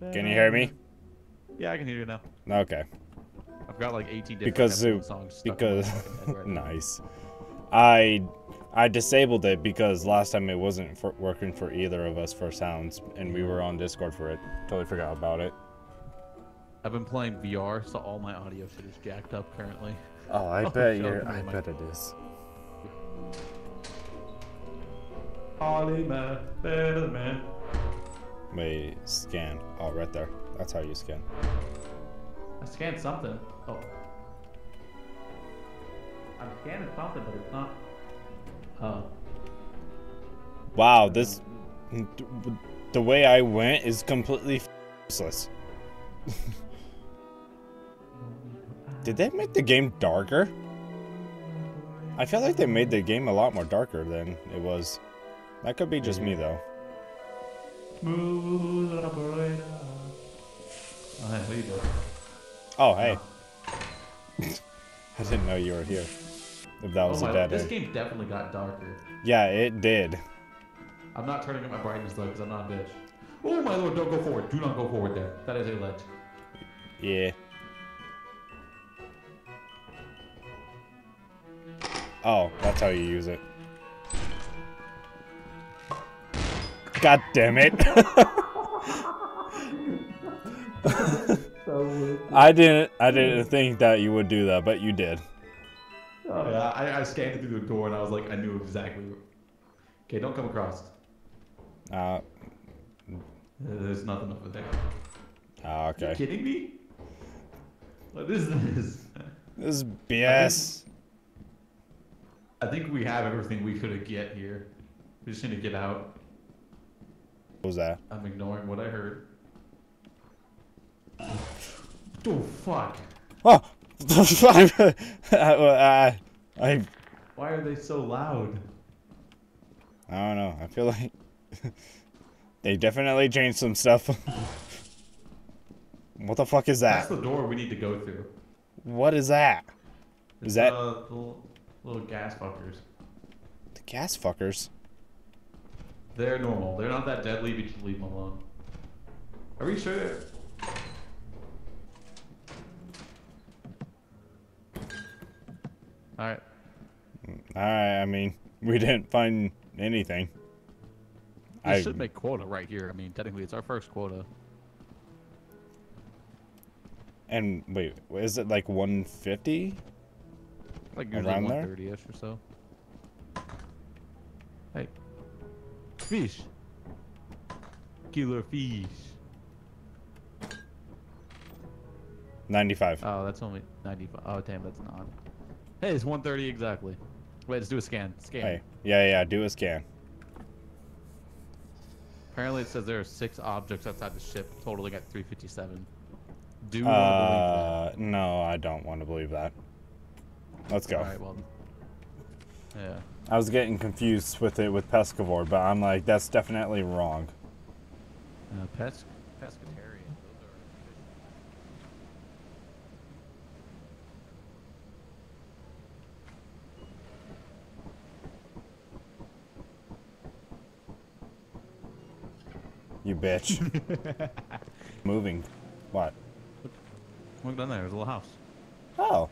Can you hear me? Yeah, I can hear you now. Okay. I've got like 18 different Because it- songs stuck in my Because head right nice. I I disabled it because last time it wasn't for, working for either of us for sounds, and we were on Discord for it. Totally forgot about it. I've been playing VR, so all my audio shit is jacked up currently. Oh, I Oh, bet you're. I bet it is. Ollie man, better man. Wait, scan. Oh, right there. That's how you scan. I scanned something. Oh. I'm scanning something, but it's not. Oh. Wow, this. The way I went is completely useless. Did they make the game darker? I feel like they made the game a lot more darker than it was. That could be just me though. Smooth operator. Oh, hey, what are you doing? Oh, hey. I didn't know you were here. If that oh was oh a dead this game definitely got darker. Yeah, it did. I'm not turning up my brightness though, because I'm not a bitch. Oh my lord, don't go forward. Do not go forward there. That is a ledge. Yeah. Oh, that's how you use it. God damn it. I didn't I didn't think that you would do that, but you did. Oh yeah, I, I scanned through the door and I was like, I knew exactly. Okay, don't come across. Uh, There's nothing over there. ah, You okay. kidding me? What is this? This is BS. I think we have everything we could get here. We just need to get out. What was that? I'm ignoring what I heard. Oh fuck! Oh! I, I, I, Why are they so loud? I don't know. I feel like they definitely changed some stuff. what the fuck is that? That's the door we need to go through. What is that? Is It's, that uh, the little, little gas fuckers? the gas fuckers? They're normal. They're not that deadly, but you should leave them alone. Are we sure? Alright. Mm, I, I mean, we didn't find anything. We I should make quota right here. I mean, technically, it's our first quota. and wait, is it like 150? Like usually Around 130 ish or so. Fish. Killer fish. 95. Oh, that's only 95. Oh, damn, that's not. Hey, it's 130 exactly. Wait, let's do a scan. Scan. Hey, yeah, yeah, do a scan. Apparently, it says there are six objects outside the ship, totaling at 357. Do you want to Uh, no, I don't want to believe that. Let's go. Alright, well. Yeah. I was getting confused with it with Pescavore, but I'm like, that's definitely wrong. Uh, pes- pescatarian. Those are. You bitch. Moving. What? Look down there. There's a little house. Oh.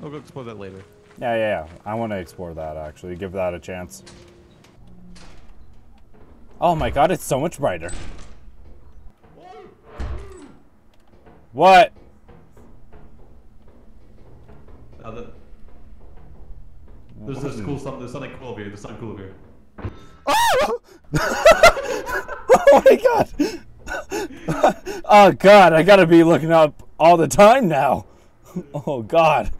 We'll go explore that later. Yeah, yeah, yeah. I want to explore that actually. Give that a chance. Oh my god, it's so much brighter. What? The, there's this cool something. There's something cool over here. There's something cool over here. oh, oh my god. oh god, I gotta be looking up all the time now. Oh god.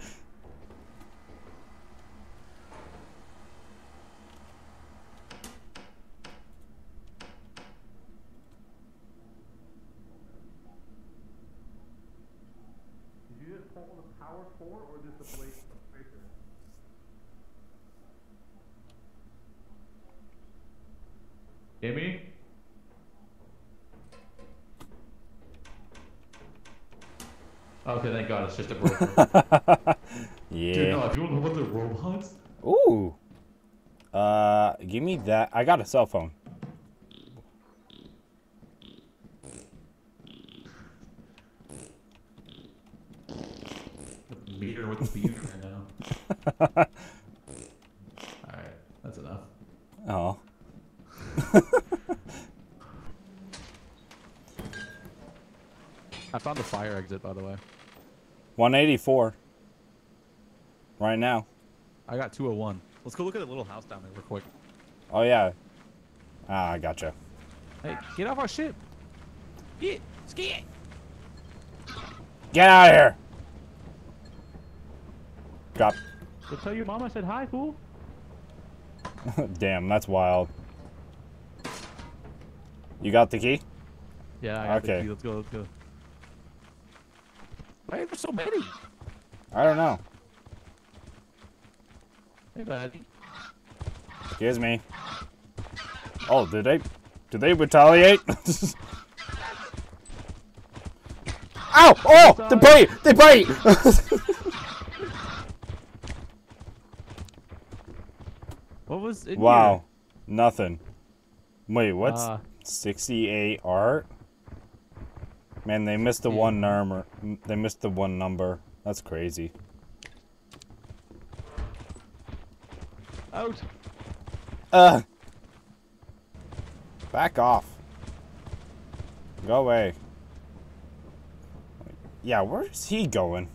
Okay, thank God, it's just a robot. yeah. Dude, no, if you want to know what the robots? Ooh. Uh, give me that. I got a cell phone. The meter with the beam right now. All right, that's enough. Oh. I found the fire exit, by the way. 184. Right now. I got 201. Let's go look at the little house down there real quick. Oh, yeah. Ah, I gotcha. Hey, get off our ship. Get, ski Get out of here! Drop. Go tell your mom I said hi, fool. Damn, that's wild. You got the key? Yeah, I got the Okay. key. Let's go, let's go. Why are there so many? I don't know. Hey, buddy. Excuse me. Oh, did they? Did they retaliate? Ow! Oh! They bite! They bite! What was in wow. Nothing. Wait, what's Uh, 68 art? Man, they missed the one number. They missed the one number. That's crazy. Out. Uh. Back off. Go away. Yeah, where's he going?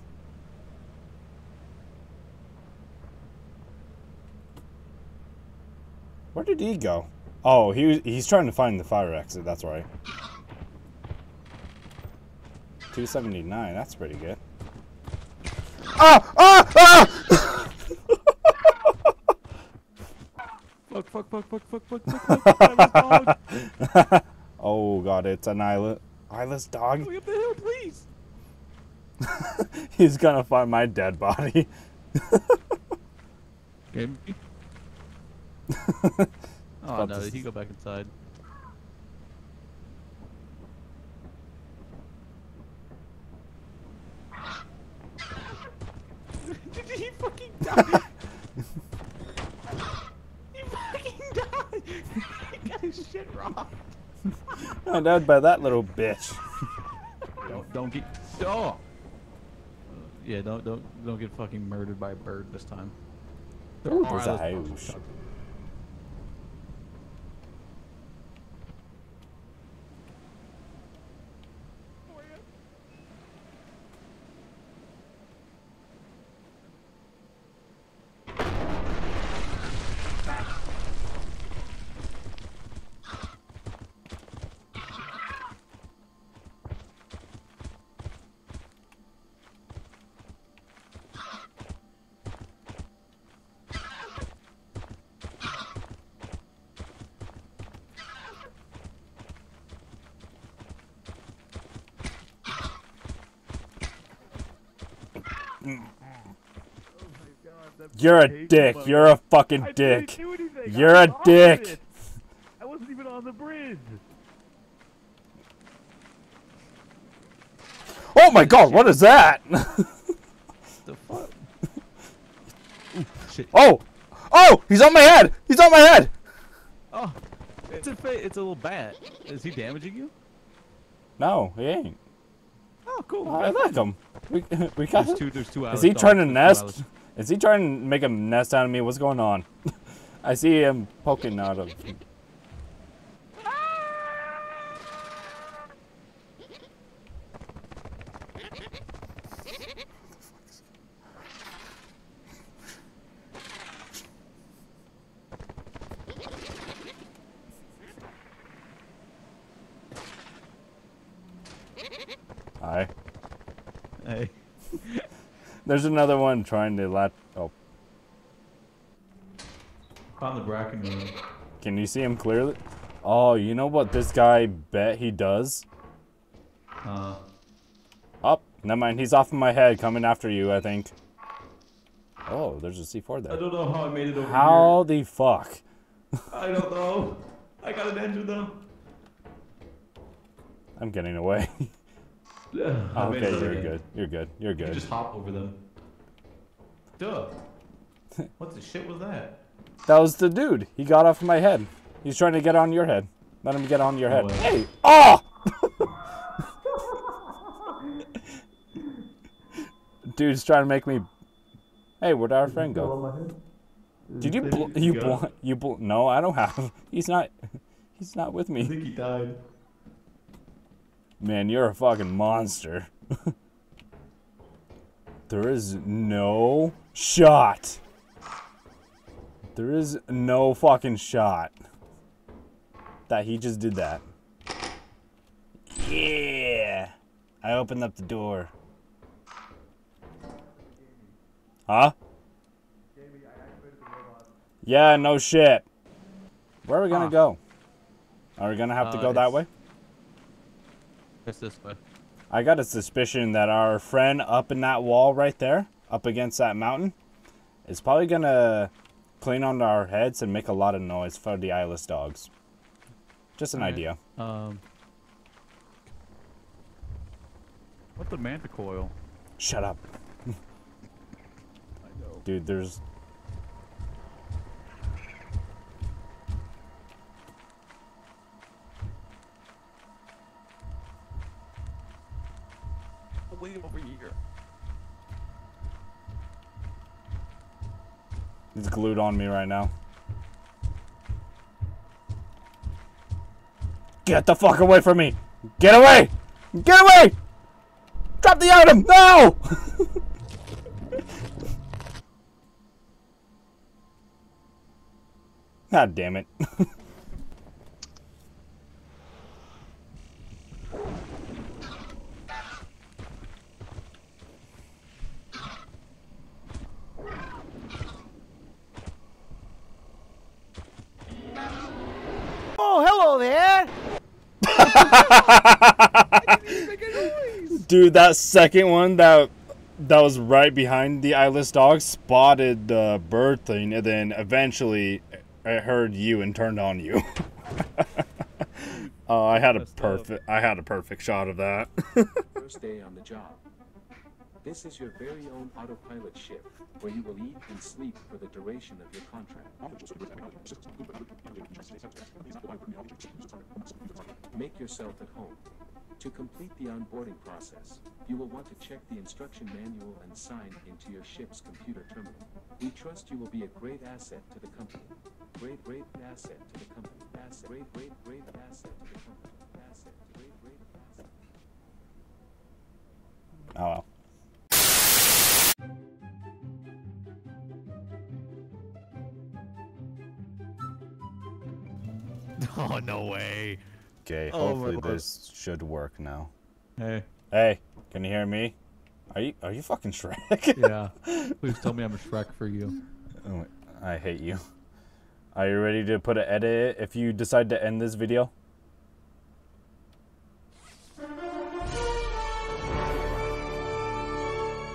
Where did he go? Oh, he was- he's trying to find the fire exit. That's right. 279. That's pretty good. Ah! Ah! Ah! Fuck, fuck, fuck, fuck, fuck, fuck, fuck, fuck. I was dog. oh god, it's an islet. Eyeless dog. Go up the hill, please. He's gonna find my dead body. Game. oh about no, to he go back inside. He fucking died. he fucking died. he got his shit robbed. I'm dead by that little bitch. Don't don't get oh. Yeah, don't don't don't get fucking murdered by a bird this time. There Ooh, are there's a house. You're a dick. You're a fucking dick. You're a dick. I wasn't even on the bridge. Oh my god, what is that? The fuck? Oh! Oh! He's on my head! He's on my head! Oh, it's a it's a little bat. Is he damaging you? No, he ain't. Oh, cool. I like him. We, we got There's two. There's two. Is he trying to nest? Is he trying to make a nest out of me? What's going on? I see him poking out of. Hi. Hey. There's another one trying to lat. Oh, Found the bracken room. can you see him clearly? Oh, you know what this guy bet he does? Uh, Oh, never mind. He's off of my head, coming after you. I think. Oh, there's a C4 there. I don't know how I made it over How the fuck? I don't know. I got an engine though. I'm getting away. Yeah, oh, okay, you're again. good. You're good. You're You good. just hop over them. Duh. what the shit was that? That was the dude. He got off my head. He's trying to get on your head. Let him get on your head. well. Hey! Oh! Dude's trying to make me. Hey, where'd our friend go? Did you bl- you bl- you bl- No, I don't have. He's not. He's not with me. I think he died. Man, you're a fucking monster. there is no shot. There is no fucking shot that he just did that. Yeah. I opened up the door. Huh? Yeah, no shit. Where are we gonna Huh. go? Are we gonna have to Uh, go that way? It's this way. I got a suspicion that our friend up in that wall right there, up against that mountain, is probably gonna clean on our heads and make a lot of noise for the eyeless dogs. Just an Alright. idea. Um. What the manticoil? Shut up. I know. Dude, there's. Way over here. He's glued on me right now. Get the fuck away from me! Get away! Get away! Drop the item! No! God damn it. Oh, hello there. Dude, that second one that that was right behind the eyeless dog spotted the bird thing, and then eventually it heard you and turned on you. oh, I had a perfect I had a perfect shot of that. first day on the job. This is your very own autopilot ship, where you will eat and sleep for the duration of your contract. Make yourself at home. To complete the onboarding process, you will want to check the instruction manual and sign into your ship's computer terminal. We trust you will be a great asset to the company. Great, great asset to the company. Asset, great, great, great asset to the company. Asset, great, great asset. oh well. Oh no way. Okay, Oh hopefully this should work now. Hey. Hey, can you hear me? Are you are you fucking Shrek? Yeah. Please tell me I'm a Shrek for you. Oh, I hate you. Are you ready to put an edit if you decide to end this video?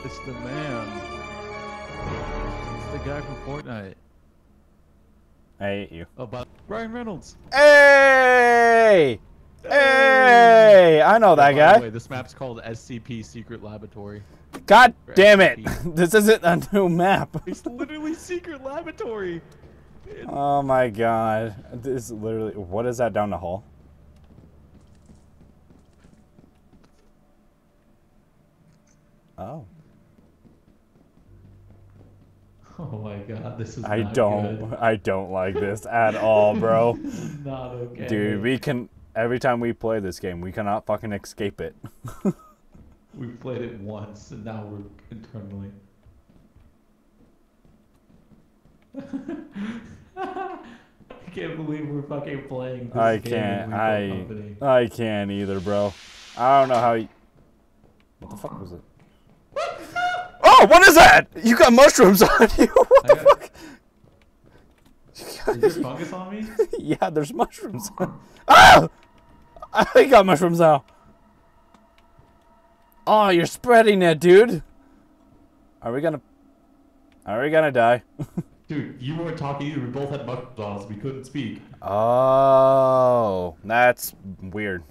It's the man. It's the guy from Fortnite. I hate you. Oh, but Ryan Reynolds. Hey! Hey! Hey! I know that the guy. way, this map's called SCP Secret Laboratory. God damn it! SCP. This isn't a new map. It's literally Secret Laboratory. Oh my god. This is literally. What is that down the hall? Oh. Oh my god, this is I not don't. good. I don't like this at all, bro. This is not okay. Dude, we can. Every time we play this game, we cannot fucking escape it. we played it once and now we're internally. I can't believe we're fucking playing this I game can't. I. Company. I can't either, bro. I don't know how. You, what the fuck was it? Oh, what is that? You got mushrooms on you. What I the got- fuck? Is there fungus on me? yeah, there's mushrooms. ah! I got mushrooms now. Oh, you're spreading it, dude. Are we gonna? Are we gonna die? Dude, you weren't talking either. We both had mushrooms on us. We couldn't speak. Oh, that's weird.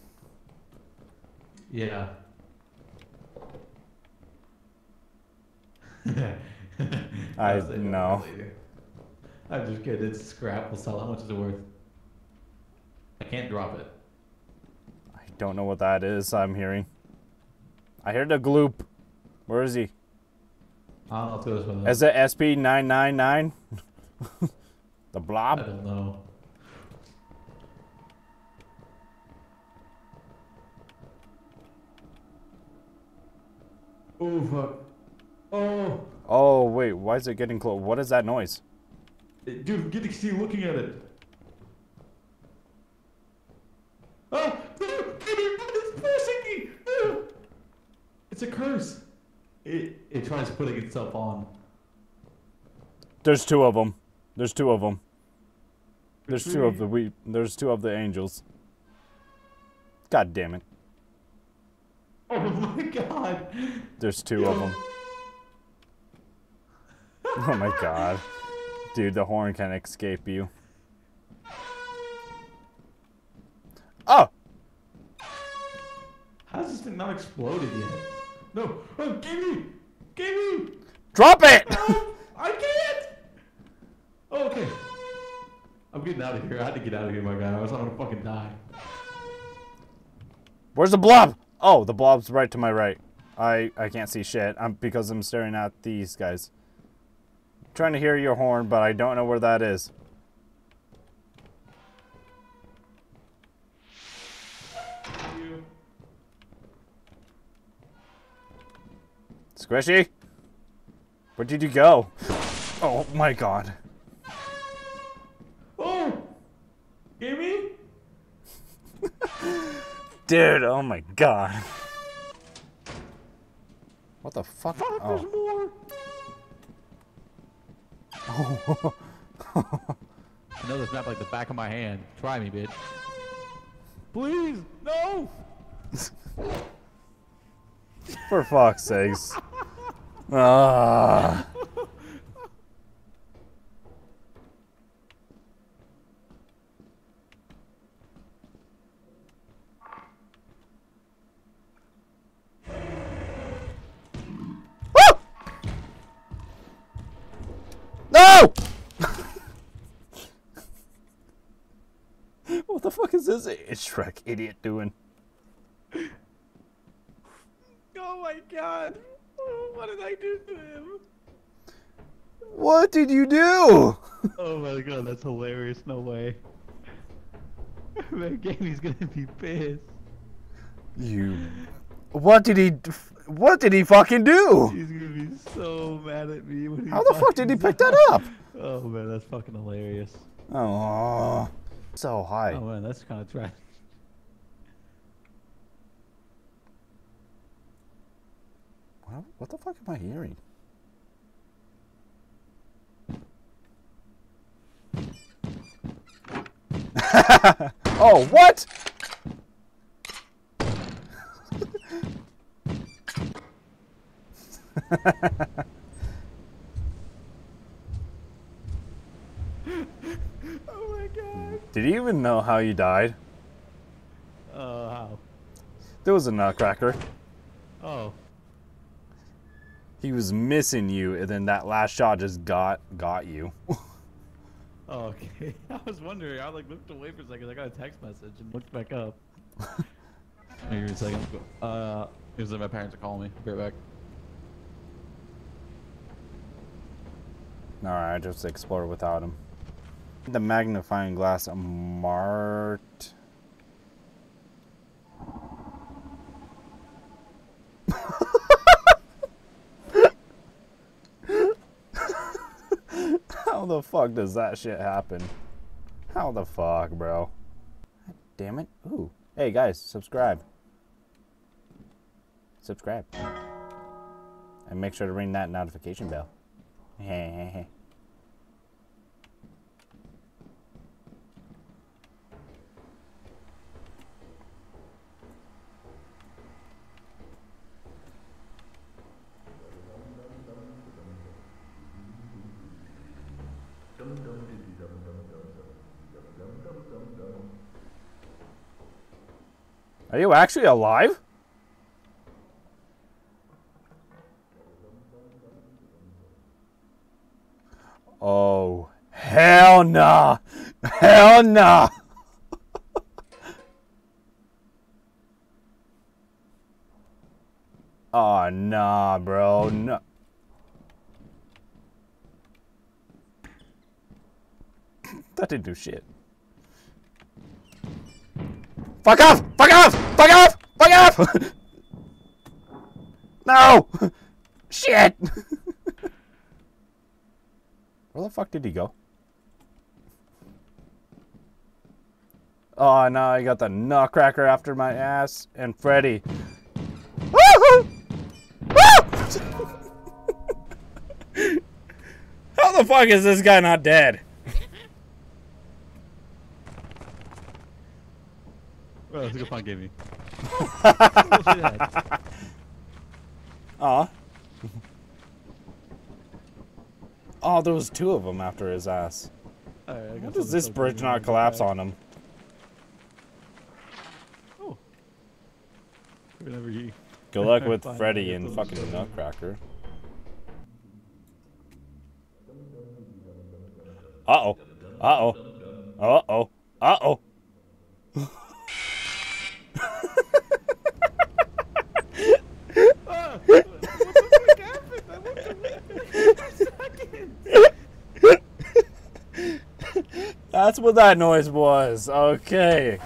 Yeah. I- I'll say more no. I'm just kidding. It's scrap. We'll sell. How much is it worth? I can't drop it. I don't know what that is. I'm hearing. I heard a gloop. Where is he? Uh, let's go this way. then. Is it SP nine nine nine? The blob. I don't know. Oh fuck. Oh, Oh wait, why is it getting close? What is that noise? dude, get to see looking at it. Oh, it's forcing me. Ah. It's a curse. It it tries putting itself on. There's two of them. There's two of them. There's two of the we. There's two of the angels. God damn it. Oh my god. There's two of them. Oh my god. Dude, the horn can escape you. Oh! How's this thing not exploded yet? No. Oh, Gamey! Gamey! Drop it! Oh, I can't! Oh, okay. I'm getting out of here. I had to get out of here, my guy. I was gonna fucking die. Where's the blob? Oh, the blob's right to my right. I I can't see shit. I'm because I'm staring at these guys. Trying to hear your horn, but I don't know where that is. Squishy? Where did you go? Oh my god. Oh! Gamey? Dude, oh my god. What the fuck? Oh. I know this map like the back of my hand. Try me, bitch. Please, no! For fuck's sakes. Ah. Fuck is this Shrek idiot doing? Oh my god! What did I do to him? What did you do? Oh my god, that's hilarious. No way. Man, Gamey's gonna be pissed. You. What did he? What did he fucking do? He's gonna be so mad at me when he How the fuck did he pick that up? Oh man, that's fucking hilarious. Oh, so high. Oh man, that's kind of trash. What, what the fuck am I hearing? oh, what? Oh my god. Did he even know how you died? Uh, how? There was a nutcracker. Oh. He was missing you, and then that last shot just got got you. Oh, okay. I was wondering. I like looked away for a second. I got a text message and looked back up. Maybe a second. Uh, it was like my parents are calling me. Be right back. Alright, I just explore without him. The magnifying glass Mart. How the fuck does that shit happen? How the fuck, bro? Damn it. Ooh. Hey guys, subscribe. Subscribe. And make sure to ring that notification bell. Are you actually alive? Oh, hell nah. Hell nah. oh, nah, bro. No. that didn't do shit. Fuck off! Fuck off! Fuck off! Fuck off! no! Shit! Where the fuck did he go? Oh no, I got the nutcracker after my ass and Freddy. How the fuck is this guy not dead? Bro, that's a good fun game. Aw. oh, there was two of them after his ass. Alright, How does this bridge not collapse on him? Oh. Whenever you. Good luck with Freddy and fucking those. Nutcracker. Uh-oh. Uh-oh. Uh-oh. Uh-oh. Ah, what the fuck happened? I looked away for seconds. That's what that noise was. Okay.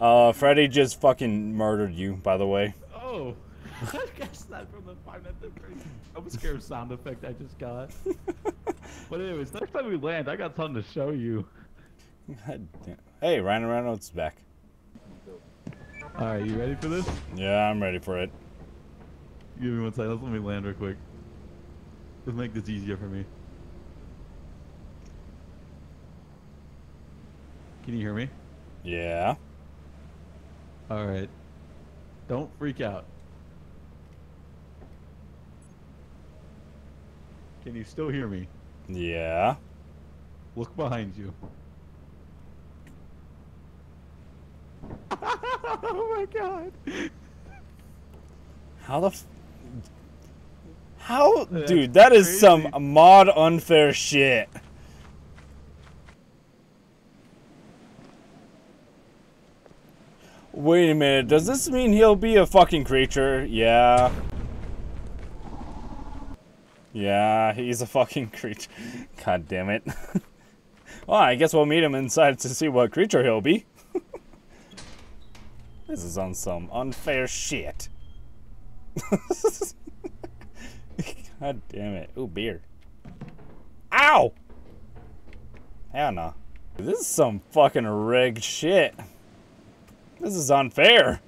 Uh, Freddy just fucking murdered you, by the way. Oh. I guess that from the Five Nights at Freddy's. I'm scared of sound effect I just got. but anyways, next time we land, I got something to show you. God damn. Hey, Ryan Reynolds is back. Alright, you ready for this? Yeah, I'm ready for it. Give me one second. Let's let me land real quick. Let's make this easier for me. Can you hear me? Yeah. Alright. Don't freak out. Can you still hear me? Yeah. Look behind you. oh my god. How the f- How That's dude, that is some mod unfair shit. Wait a minute, does this mean he'll be a fucking creature? Yeah. Yeah, he's a fucking creature. God damn it. well, I guess we'll meet him inside to see what creature he'll be. this is on some unfair shit. God damn it. Ooh, beer. Ow! Hell no. This is some fucking rigged shit. This is unfair.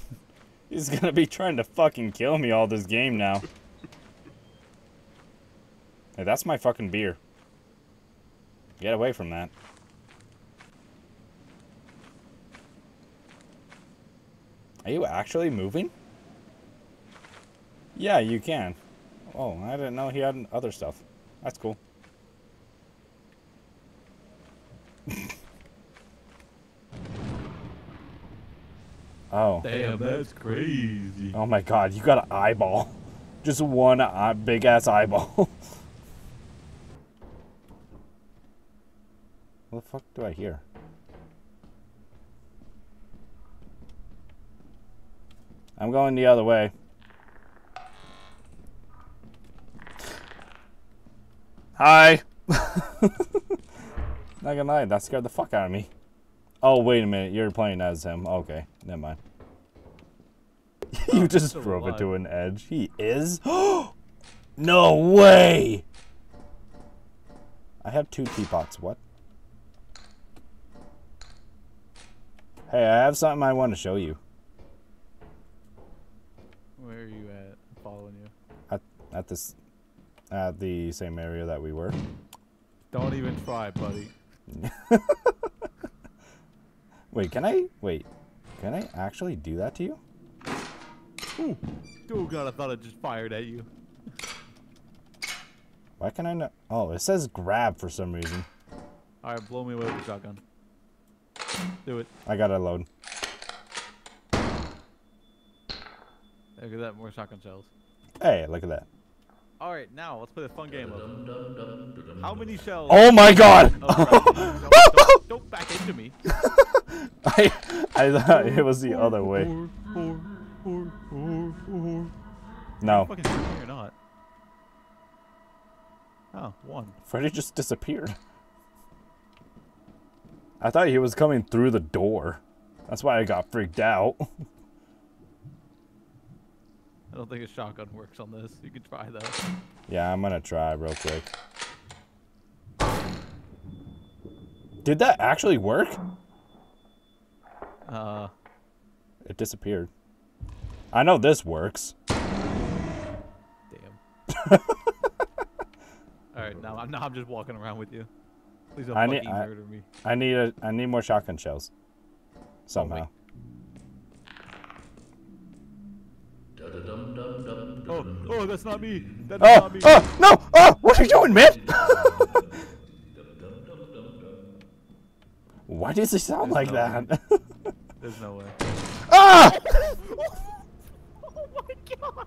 He's gonna be trying to fucking kill me all this game now. Hey, that's my fucking beer. Get away from that. Are you actually moving? Yeah, you can. Oh, I didn't know he had other stuff. That's cool. oh. Damn, that's crazy. Oh my god, you got an eyeball. Just one eye, big ass eyeball. what the fuck do I hear? I'm going the other way. Hi. Not gonna lie, that scared the fuck out of me. Oh, wait a minute, you're playing as him. Okay, never mind. you just still drove it to an edge. He is? no way! I have two teapots. What? Hey, I have something I want to show you. Where are you at? I'm following you. At, at this, at the same area that we were. Don't even try, buddy. Wait, can I? Wait, can I actually do that to you? Ooh. Oh god, I thought I just fired at you. Why can I not? Oh, it says grab for some reason. Alright, blow me away with the shotgun. Do it. I gotta load. Look at that, more shotgun shells. Hey, look at that. Alright, now let's play a fun game of How many shells? Oh my god! Don't, don't, back into me. I, I thought it was the other way. No, Fucking or not? Oh, one. Freddy just disappeared. I thought he was coming through the door. That's why I got freaked out. I don't think a shotgun works on this. You could try though. yeah, I'm gonna try real quick. Did that actually work? Uh, It disappeared. I know this works. damn. All right, now I'm now I'm just walking around with you. Please don't I need- fucking I- murder me. I need a I need more shotgun shells. Somehow. Oh, oh, that's not me. That's oh, not me. oh, no! Oh, what are you doing, man? Why does it sound There's like no that? There's no way. Ah! oh my god!